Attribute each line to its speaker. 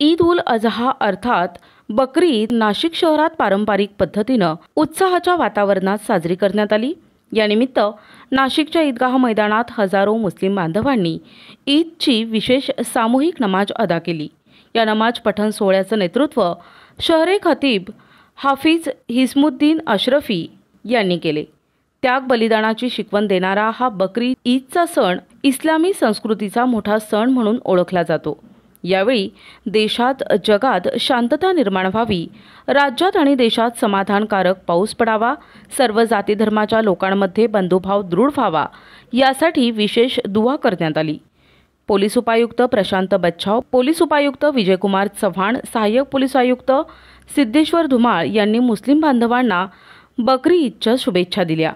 Speaker 1: ईद उल अजहा अर्थात बकरी ईद नाशिक शहरात पारंपरिक पद्धतीनं उत्साहाच्या वातावरणात साजरी करण्यात आली. यानिमित्त नाशिकच्या ईदगाह मैदानात हजारो मुस्लिम बांधवांनी ईदची विशेष सामूहिक नमाज अदा केली. या नमाज पठण सोहळ्याचं नेतृत्व शहरे खतीब हाफिज हिस्मुद्दीन अशरफी यांनी केले. त्याग बलिदानाची शिकवण देणारा हा बकरी ईदचा सण इस्लामी संस्कृतीचा मोठा सण म्हणून ओळखला जातो. यावेळी देशात जगात शांतता निर्माण व्हावी राज्यात आणि देशात समाधानकारक पाऊस पडावा सर्व जाती धर्माच्या लोकांमध्ये बंधुभाव दृढ व्हावा यासाठी विशेष दुवा करण्यात आली. पोलीस उपायुक्त प्रशांत बच्छाव पोलीस उपायुक्त विजयकुमार चव्हाण सहाय्यक पोलीस आयुक्त सिद्धेश्वर धुमाळ यांनी मुस्लिम बांधवांना बकरी ईदच्या शुभेच्छा दिल्या.